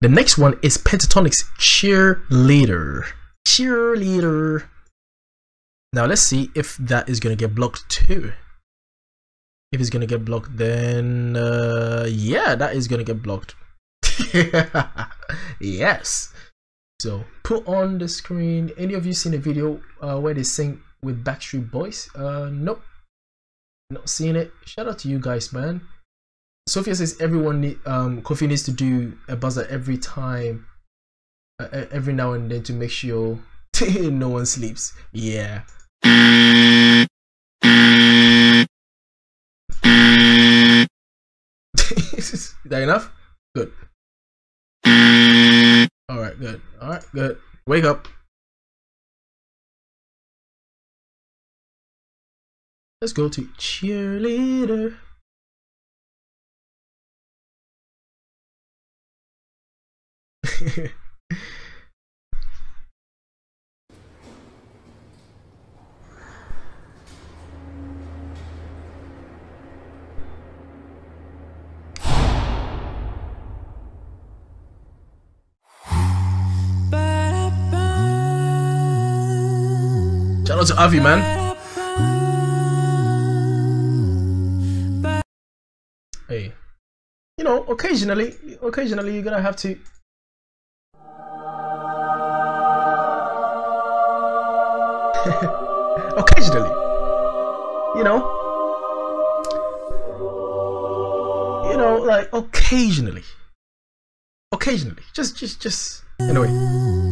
The next one is Pentatonix Cheerleader. Cheerleader. Now let's see if that is gonna get blocked too. If it's gonna get blocked, then uh, yeah, that is gonna get blocked. yes. So put on the screen. Any of you seen a video uh, where they sing with Backstreet Boys? Uh, nope. Not seeing it. Shout out to you guys, man. Sophia says everyone need, um Qofy needs to do a buzzer every time, uh, every now and then to make sure no one sleeps. Yeah. Is that enough? Good. All right, good. All right, good. Wake up. Let's go to cheerleader. Shout out to Avi, man. Hey, you know, occasionally, occasionally you're gonna have to. occasionally, you know, you know, like occasionally, occasionally, just, just, just. Anyway.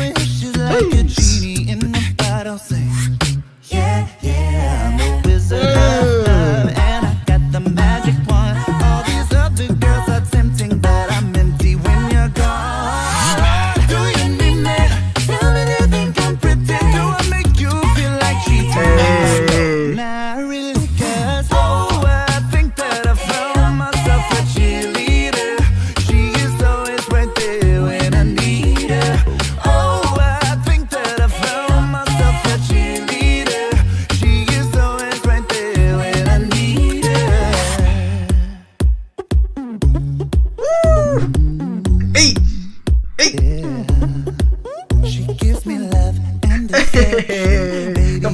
Wishes like a genie in a bottle. Say,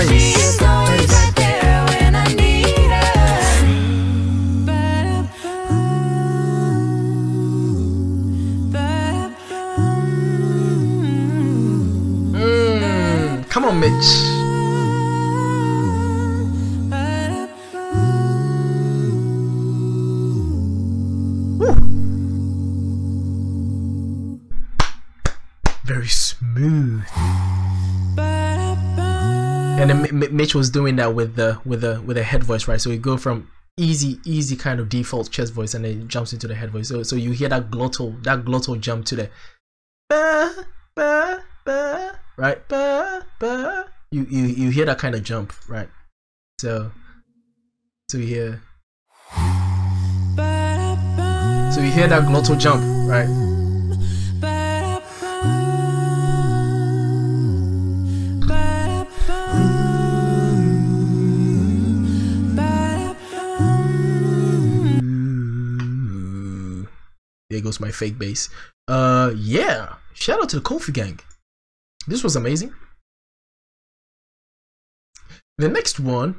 Nice. Mm. Come on, Mitch. Mitch was doing that with the with the with the head voice, right? So you go from easy, easy kind of default chest voice, and then it jumps into the head voice. So so you hear that glottal that glottal jump to the ba ba ba right? Ba, ba. You you you hear that kind of jump, right? So so you hear so you hear that glottal jump, right? There goes my fake bass. Uh, yeah. Shout out to the Qofy Gang. This was amazing. The next one